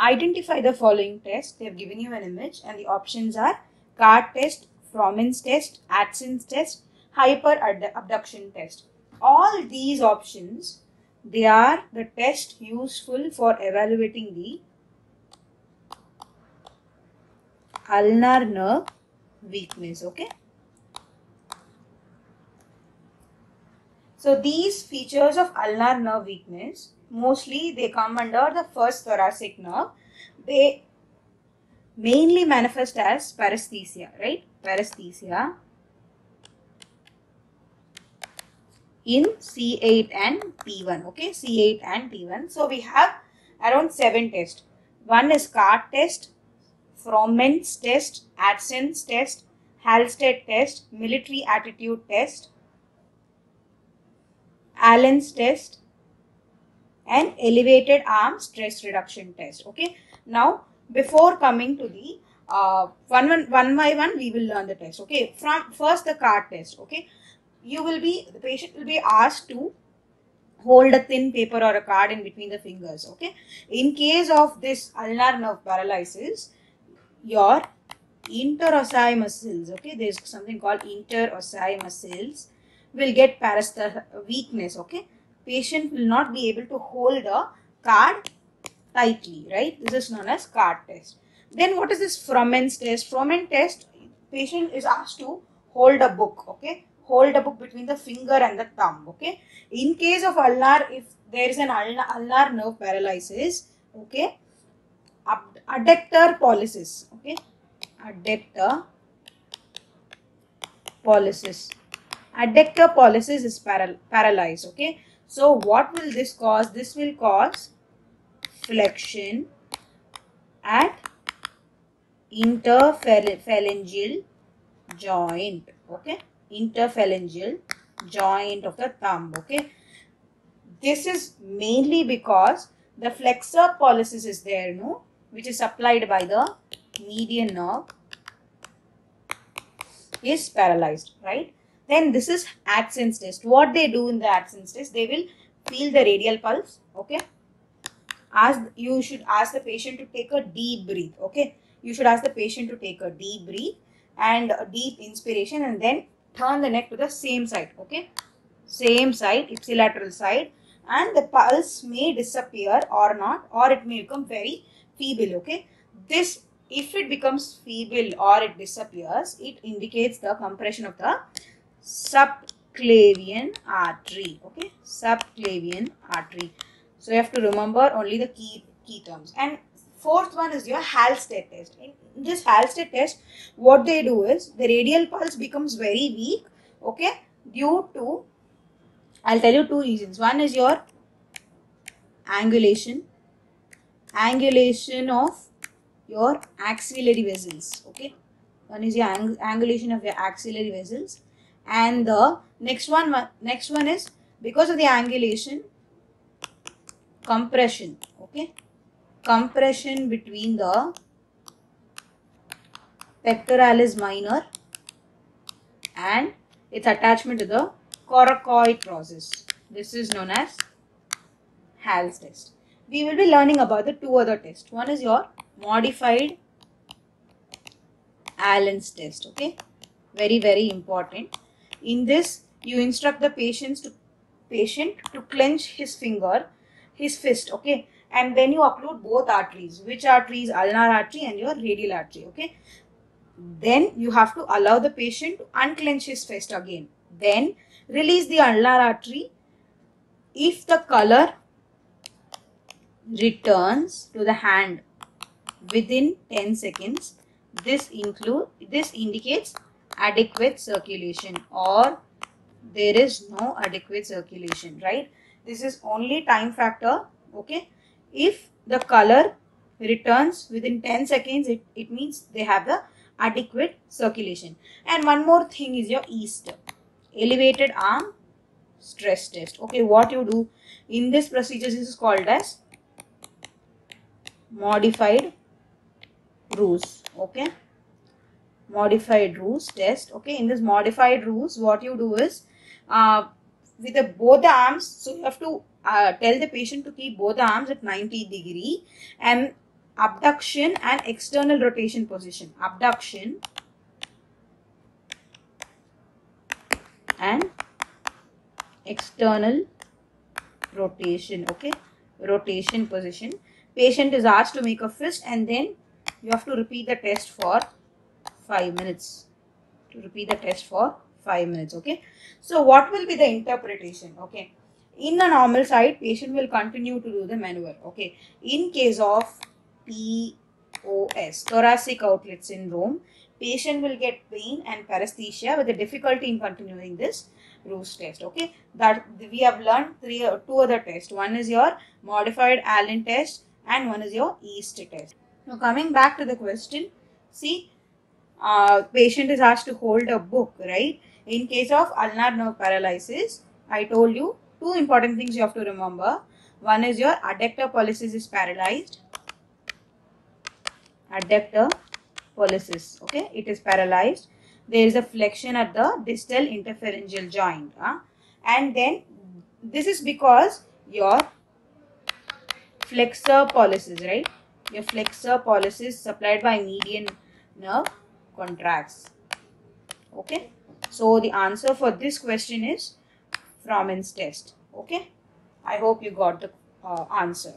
Identify the following test. They have given you an image and the options are card test, Froment's test, Adson's test, hyper abduction test. All these options, they are the test useful for evaluating the ulnar nerve weakness. Okay. So these features of ulnar nerve weakness, mostly they come under the first thoracic nerve. They mainly manifest as paresthesia, right? Paresthesia in C8 and T1, okay? C8 and T1. So we have around seven tests. One is card test, Froment's test, Adson's test, Halsted test, military attitude test, Allen's test and elevated arm stress reduction test. Okay. Now, before coming to the uh, one, one, one by one, we will learn the test. Okay. From first the card test. Okay. You will be, the patient will be asked to hold a thin paper or a card in between the fingers. Okay. In case of this ulnar nerve paralysis, your interosseous muscles, okay, there is something called interosseous muscles will get paresthesia uh, weakness okay? Patient will not be able to hold a card tightly right? This is known as card test. Then what is this Froment's test? Fromen test patient is asked to hold a book okay? Hold a book between the finger and the thumb okay? In case of ulnar if there is an ulnar, ulnar nerve paralysis okay? Adductor pollicis okay? Adductor pollicis adductor pollicis is paral paralyzed okay? So what will this cause? This will cause flexion at interphalangeal joint okay? Interphalangeal joint of the thumb okay? This is mainly because the flexor pollicis is there no which is supplied by the median nerve is paralyzed right then this is Adson's test. What they do in the Adson's test, they will feel the radial pulse. Okay. Ask you should ask the patient to take a deep breath. Okay. You should ask the patient to take a deep breath and a deep inspiration and then turn the neck to the same side. Okay. Same side, ipsilateral side and the pulse may disappear or not or it may become very feeble. Okay. This if it becomes feeble or it disappears, it indicates the compression of the subclavian artery okay? Subclavian artery. So you have to remember only the key key terms. And fourth one is your Halsted test. In this Halsted test what they do is the radial pulse becomes very weak okay due to I'll tell you two reasons. One is your angulation angulation of your axillary vessels okay? One is your ang angulation of your axillary vessels and the next one next one is because of the angulation compression okay? Compression between the pectoralis minor and its attachment to the coracoid process. This is known as Hall's test. We will be learning about the two other tests. One is your modified Allen's test okay? Very very important in this, you instruct the patients to patient to clench his finger, his fist, okay? And then you occlude both arteries. Which arteries? Ulnar artery and your radial artery, okay? Then you have to allow the patient to unclench his fist again. Then release the ulnar artery. If the color returns to the hand within 10 seconds, this include this indicates adequate circulation or there is no adequate circulation right? This is only time factor okay? If the color returns within 10 seconds it, it means they have the adequate circulation. And one more thing is your EAST elevated arm stress test okay? What you do in this procedure this is called as modified Roos okay modified Roos test okay in this modified Roos what you do is uh, with the both the arms so you have to uh, tell the patient to keep both arms at 90 degree and abduction and external rotation position. Abduction and external rotation. Okay, rotation position. Patient is asked to make a fist and then you have to repeat the test for 5 minutes. To repeat the test for 5 minutes. Okay, so what will be the interpretation? Okay, in a normal side, patient will continue to do the maneuver. Okay, in case of TOS, thoracic outlet syndrome, patient will get pain and paresthesia with a difficulty in continuing this Roos test. Okay, that we have learned three, or two other tests. One is your modified Allen test and one is your EAST test. Now coming back to the question, see, uh, patient is asked to hold a book, right? In case of ulnar nerve paralysis, I told you two important things you have to remember. One is your adductor pollicis is paralyzed. Adductor pollicis, okay, it is paralyzed. There is a flexion at the distal interphalangeal joint. Huh? And then this is because your flexor pollicis, right? Your flexor pollicis supplied by median nerve contracts. Okay. So the answer for this question is Froment's test. Okay. I hope you got the uh, answer.